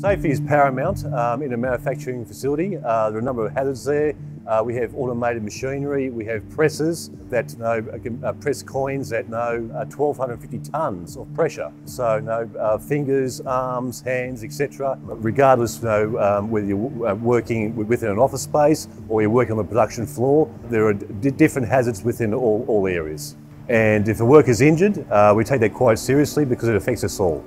Safety is paramount um, in a manufacturing facility. Uh, there are a number of hazards there. Uh, we have automated machinery, we have presses that know, uh, press coins that know 1,250 uh, tonnes of pressure. So know, uh, fingers, arms, hands, etc. Regardless you know, um, whether you're uh, working within an office space or you're working on the production floor, there are different hazards within all, all areas. And if a worker's injured, we take that quite seriously because it affects us all.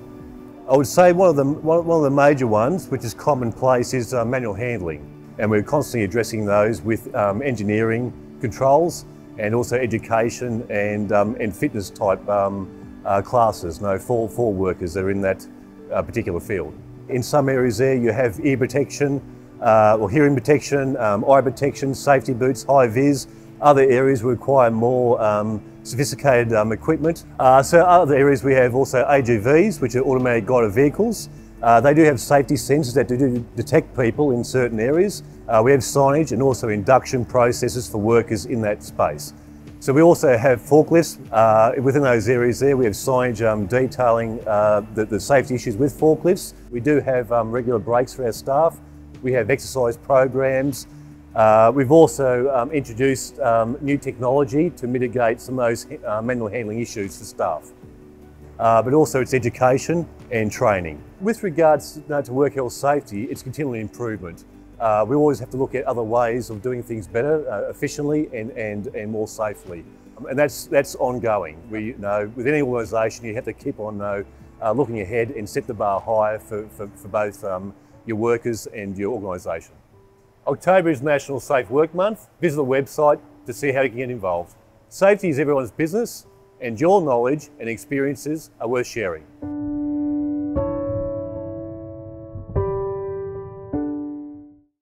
I would say one of the, one of the major ones, which is commonplace, is uh, manual handling. And we're constantly addressing those with um, engineering controls and also education and, um, and fitness type um, uh, classes no, for, for workers that are in that uh, particular field. In some areas there you have ear protection uh, or hearing protection, um, eye protection, safety boots, high vis. Other areas require more um, sophisticated um, equipment. Uh, so other areas we have also AGVs, which are automated guided vehicles. Uh, they do have safety sensors that do detect people in certain areas. Uh, we have signage and also induction processes for workers in that space. So we also have forklifts uh, within those areas there. We have signage um, detailing uh, the, the, safety issues with forklifts. We do have um, regular breaks for our staff. We have exercise programs. Uh, we've also um, introduced um, new technology to mitigate some of those uh, manual handling issues for staff. Uh, but also it's education and training. With regards to, to work health safety, it's continually improvement. Uh, we always have to look at other ways of doing things better, uh, efficiently and, and, and more safely. Um, and that's, that's ongoing. We, you know, with any organisation, you have to keep on uh, looking ahead and set the bar higher for, for, for both um, your workers and your organisation. October is National Safe Work Month. Visit the website to see how you can get involved. Safety is everyone's business and your knowledge and experiences are worth sharing.